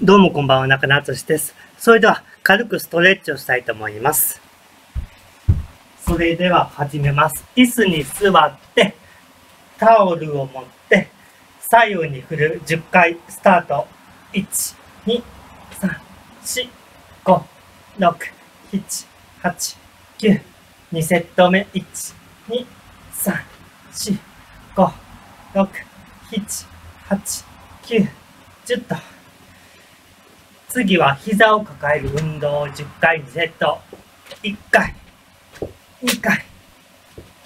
どうもこんばんは、中野敦です。それでは、軽くストレッチをしたいと思います。それでは始めます。椅子に座って、タオルを持って、左右に振る10回スタート。1、2、3、4、5、6、7、8、9、2セット目。1、2、3、4、5、6、7、8、9、10と。次は膝を抱える運動を10回2セット。1回、2回、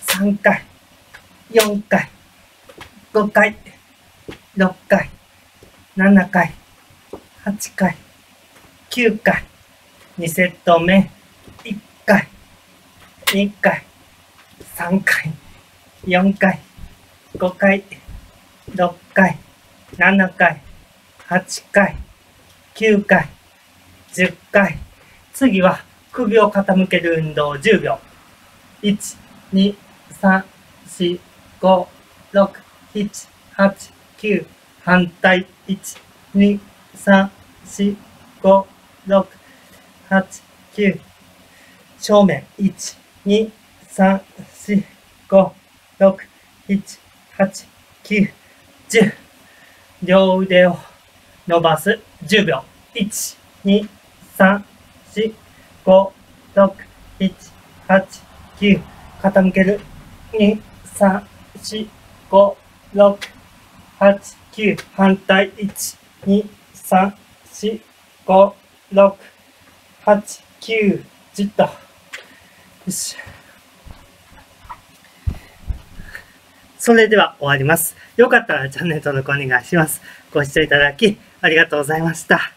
3回、4回、5回、6回、7回、8回、9回、2セット目、1回、2回、3回、4回、5回、6回、7回、8回、9回、10回。次は首を傾ける運動10秒。1、2、3、4、5、6、7、8、9。反対。1、2、3、4、5、6、8、9。正面。1、2、3、4、5、6、7、8、9、10。両腕を伸ばす10秒。1、2、3、4、5、6、7、8、9。傾ける。2、3、4、5、6、8、9。反対。1、2、3、4、5、6、8、9。10と。よし。それでは終わります。よかったらチャンネル登録お願いします。ご視聴いただきありがとうございました。